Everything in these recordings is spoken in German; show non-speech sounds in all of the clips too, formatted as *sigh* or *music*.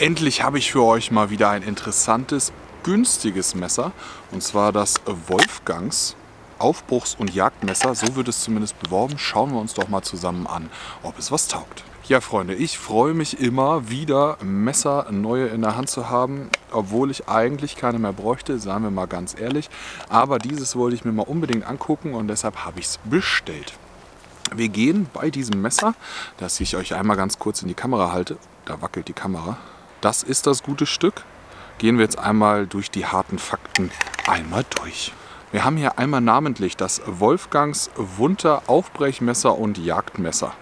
Endlich habe ich für euch mal wieder ein interessantes, günstiges Messer. Und zwar das Wolfgangs Aufbruchs- und Jagdmesser. So wird es zumindest beworben. Schauen wir uns doch mal zusammen an, ob es was taugt. Ja, Freunde, ich freue mich immer wieder, Messer neue in der Hand zu haben, obwohl ich eigentlich keine mehr bräuchte, sagen wir mal ganz ehrlich. Aber dieses wollte ich mir mal unbedingt angucken und deshalb habe ich es bestellt. Wir gehen bei diesem Messer, das ich euch einmal ganz kurz in die Kamera halte, da wackelt die Kamera, das ist das gute Stück, gehen wir jetzt einmal durch die harten Fakten einmal durch. Wir haben hier einmal namentlich das Wolfgangs Wunter Aufbrechmesser und Jagdmesser.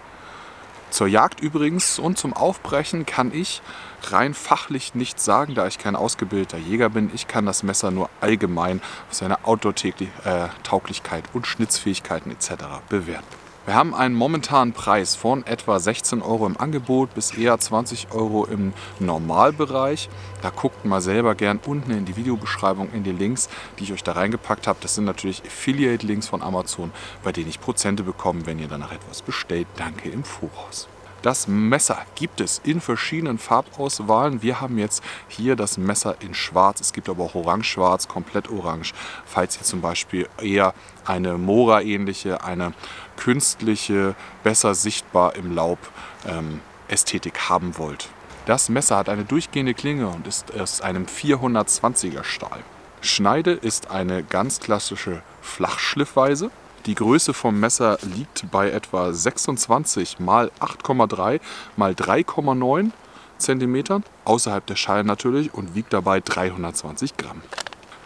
Zur Jagd übrigens und zum Aufbrechen kann ich rein fachlich nichts sagen, da ich kein ausgebildeter Jäger bin. Ich kann das Messer nur allgemein auf seine Outdoor-Tauglichkeit und Schnitzfähigkeiten etc. bewerten. Wir haben einen momentanen Preis von etwa 16 Euro im Angebot bis eher 20 Euro im Normalbereich. Da guckt mal selber gern unten in die Videobeschreibung in die Links, die ich euch da reingepackt habe. Das sind natürlich Affiliate-Links von Amazon, bei denen ich Prozente bekomme, wenn ihr danach etwas bestellt. Danke im Voraus. Das Messer gibt es in verschiedenen Farbauswahlen. Wir haben jetzt hier das Messer in schwarz. Es gibt aber auch orange-schwarz, komplett orange. Falls ihr zum Beispiel eher eine Mora-ähnliche, eine künstliche, besser sichtbar im Laub ähm, Ästhetik haben wollt. Das Messer hat eine durchgehende Klinge und ist aus einem 420er Stahl. Schneide ist eine ganz klassische Flachschliffweise. Die Größe vom Messer liegt bei etwa 26 x 8,3 x 3,9 cm, außerhalb der Schalen natürlich und wiegt dabei 320 Gramm.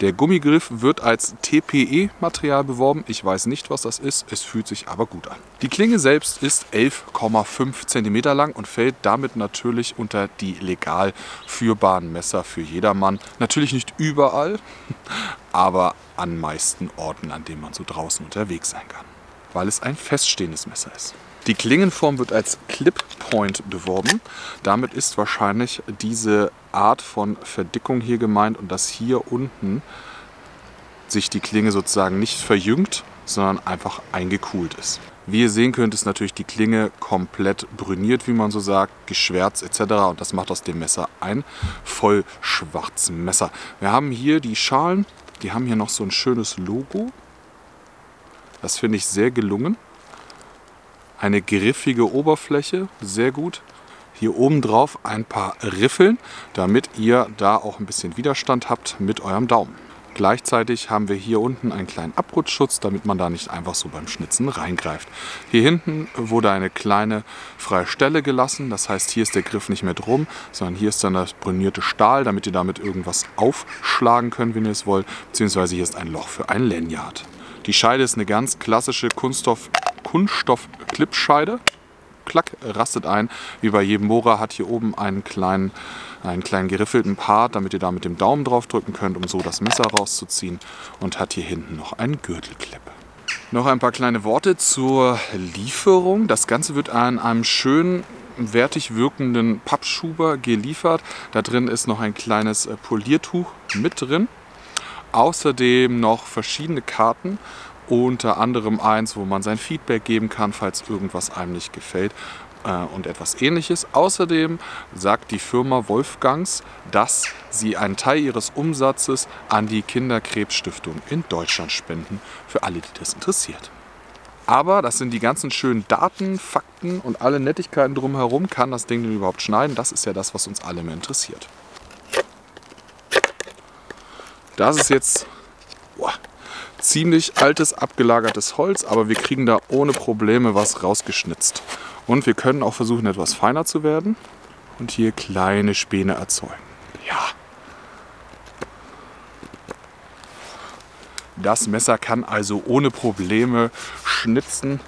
Der Gummigriff wird als TPE-Material beworben. Ich weiß nicht, was das ist. Es fühlt sich aber gut an. Die Klinge selbst ist 11,5 cm lang und fällt damit natürlich unter die legal führbaren Messer für jedermann. Natürlich nicht überall, *laughs* aber an meisten Orten, an denen man so draußen unterwegs sein kann, weil es ein feststehendes Messer ist. Die Klingenform wird als Clip Point beworben. Damit ist wahrscheinlich diese Art von Verdickung hier gemeint und dass hier unten sich die Klinge sozusagen nicht verjüngt, sondern einfach eingekühlt ist. Wie ihr sehen könnt, ist natürlich die Klinge komplett brüniert, wie man so sagt, geschwärzt etc. Und das macht aus dem Messer ein voll schwarzes Messer. Wir haben hier die Schalen, die haben hier noch so ein schönes Logo. Das finde ich sehr gelungen. Eine griffige Oberfläche, sehr gut. Hier oben drauf ein paar Riffeln, damit ihr da auch ein bisschen Widerstand habt mit eurem Daumen. Gleichzeitig haben wir hier unten einen kleinen Abrutschschutz, damit man da nicht einfach so beim Schnitzen reingreift. Hier hinten wurde eine kleine freie Stelle gelassen, das heißt hier ist der Griff nicht mehr drum, sondern hier ist dann das brünierte Stahl, damit ihr damit irgendwas aufschlagen könnt, wenn ihr es wollt, beziehungsweise hier ist ein Loch für ein Lanyard. Die Scheide ist eine ganz klassische Kunststoff, Kunststoff-Clipscheide. Klack, rastet ein. Wie bei jedem Bohrer hat hier oben einen kleinen einen kleinen geriffelten Part, damit ihr da mit dem Daumen drauf drücken könnt, um so das Messer rauszuziehen und hat hier hinten noch einen Gürtelclip. Noch ein paar kleine Worte zur Lieferung. Das Ganze wird an einem schönen wertig wirkenden Pappschuber geliefert. Da drin ist noch ein kleines äh, Poliertuch mit drin. Außerdem noch verschiedene Karten unter anderem eins, wo man sein Feedback geben kann, falls irgendwas einem nicht gefällt äh, und etwas ähnliches. Außerdem sagt die Firma Wolfgangs, dass sie einen Teil ihres Umsatzes an die Kinderkrebsstiftung in Deutschland spenden, für alle, die das interessiert. Aber das sind die ganzen schönen Daten, Fakten und alle Nettigkeiten drumherum. Kann das Ding denn überhaupt schneiden? Das ist ja das, was uns alle mehr interessiert. Das ist jetzt boah, ziemlich altes, abgelagertes Holz, aber wir kriegen da ohne Probleme was rausgeschnitzt. Und wir können auch versuchen, etwas feiner zu werden und hier kleine Späne erzeugen. Ja. Das Messer kann also ohne Probleme schnitzen,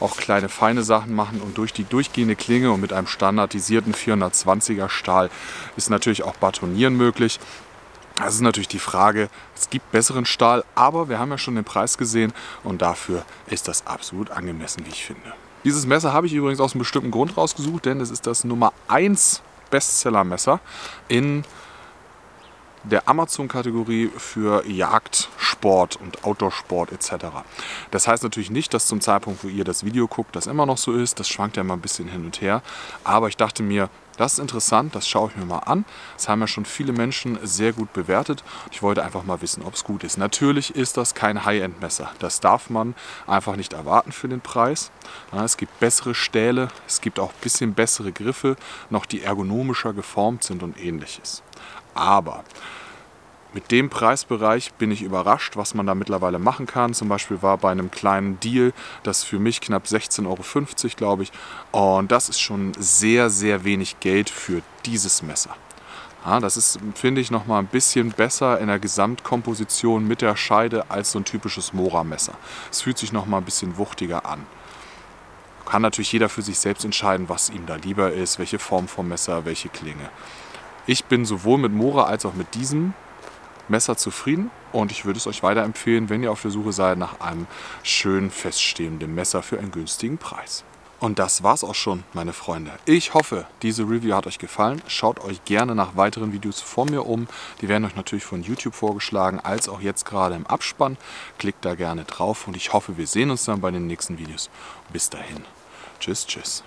auch kleine feine Sachen machen und durch die durchgehende Klinge und mit einem standardisierten 420er Stahl ist natürlich auch Batonieren möglich. Das ist natürlich die Frage, es gibt besseren Stahl, aber wir haben ja schon den Preis gesehen und dafür ist das absolut angemessen, wie ich finde. Dieses Messer habe ich übrigens aus einem bestimmten Grund rausgesucht, denn es ist das Nummer 1 Bestseller-Messer in der Amazon-Kategorie für Jagd, Sport und Outdoor-Sport etc. Das heißt natürlich nicht, dass zum Zeitpunkt, wo ihr das Video guckt, das immer noch so ist. Das schwankt ja immer ein bisschen hin und her. Aber ich dachte mir, Das ist interessant, das schaue ich mir mal an. Das haben ja schon viele Menschen sehr gut bewertet. Ich wollte einfach mal wissen, ob es gut ist. Natürlich ist das kein High-End-Messer. Das darf man einfach nicht erwarten für den Preis. Es gibt bessere Stähle, es gibt auch ein bisschen bessere Griffe, noch die ergonomischer geformt sind und ähnliches. Aber mit dem Preisbereich bin ich überrascht, was man da mittlerweile machen kann. Zum Beispiel war bei einem kleinen Deal das für mich knapp 16,50 Euro, glaube ich. Und das ist schon sehr, sehr wenig Geld für dieses Messer. Ja, das ist, finde ich, nochmal ein bisschen besser in der Gesamtkomposition mit der Scheide als so ein typisches Mora-Messer. Es fühlt sich nochmal ein bisschen wuchtiger an. Kann natürlich jeder für sich selbst entscheiden, was ihm da lieber ist, welche Form vom Messer, welche Klinge. Ich bin sowohl mit Mora als auch mit diesem Messer zufrieden und ich würde es euch weiterempfehlen, wenn ihr auf der Suche seid nach einem schön feststehenden Messer für einen günstigen Preis. Und das war's auch schon, meine Freunde. Ich hoffe, diese Review hat euch gefallen. Schaut euch gerne nach weiteren Videos von mir um. Die werden euch natürlich von YouTube vorgeschlagen, als auch jetzt gerade im Abspann. Klickt da gerne drauf und ich hoffe, wir sehen uns dann bei den nächsten Videos. Bis dahin. Tschüss, tschüss.